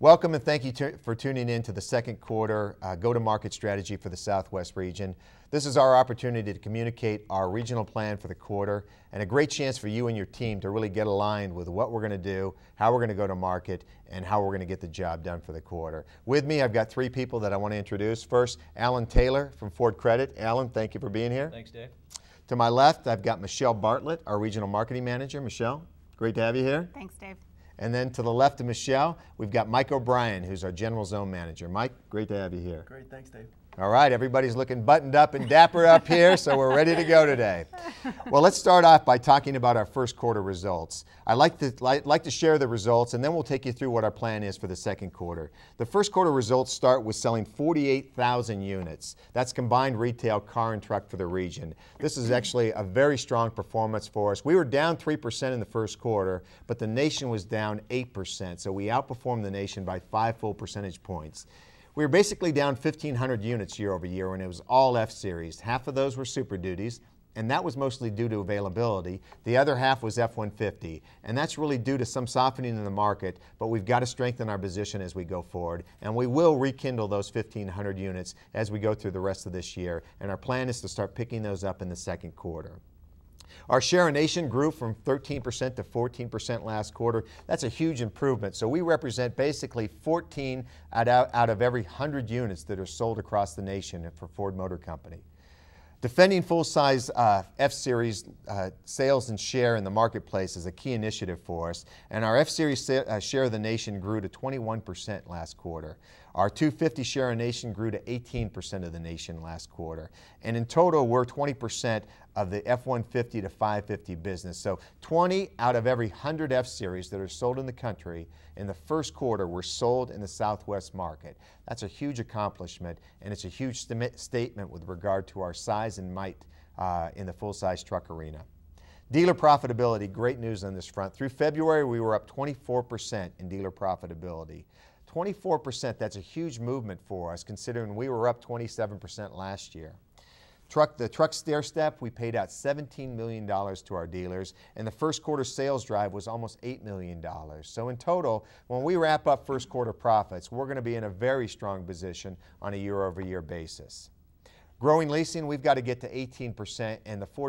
Welcome and thank you tu- for tuning in to the second quarter uh, go-to-market strategy for the Southwest region. This is our opportunity to communicate our regional plan for the quarter and a great chance for you and your team to really get aligned with what we're going to do, how we're going to go to market, and how we're going to get the job done for the quarter. With me, I've got three people that I want to introduce. First, Alan Taylor from Ford Credit. Alan, thank you for being here. Thanks, Dave. To my left, I've got Michelle Bartlett, our regional marketing manager. Michelle, great to have you here. Thanks, Dave. And then to the left of Michelle, we've got Mike O'Brien, who's our general zone manager. Mike, great to have you here. Great, thanks, Dave. All right, everybody's looking buttoned up and dapper up here, so we're ready to go today. Well, let's start off by talking about our first quarter results. I'd like to, like, like to share the results, and then we'll take you through what our plan is for the second quarter. The first quarter results start with selling 48,000 units. That's combined retail car and truck for the region. This is actually a very strong performance for us. We were down 3% in the first quarter, but the nation was down 8%, so we outperformed the nation by five full percentage points. We were basically down 1,500 units year over year, and it was all F Series. Half of those were Super Duties, and that was mostly due to availability. The other half was F-150, and that's really due to some softening in the market, but we've got to strengthen our position as we go forward, and we will rekindle those 1,500 units as we go through the rest of this year, and our plan is to start picking those up in the second quarter. Our share of nation grew from 13% to 14% last quarter. That's a huge improvement. So we represent basically 14 out of, out of every 100 units that are sold across the nation for Ford Motor Company. Defending full-size uh, F-Series uh, sales and share in the marketplace is a key initiative for us, and our F-Series uh, share of the nation grew to 21% last quarter. Our 250 share of nation grew to 18% of the nation last quarter. And in total, we're 20% of the F-150 to 550 business. So 20 out of every 100 F-Series that are sold in the country in the first quarter were sold in the Southwest market. That's a huge accomplishment, and it's a huge st- statement with regard to our size and might uh, in the full-size truck arena. Dealer profitability, great news on this front. Through February, we were up 24% in dealer profitability. 24%, that's a huge movement for us considering we were up 27% last year. Truck, the truck stair step, we paid out $17 million to our dealers, and the first quarter sales drive was almost $8 million. So in total, when we wrap up first quarter profits, we're going to be in a very strong position on a year over year basis. Growing leasing, we've got to get to 18%, and the Ford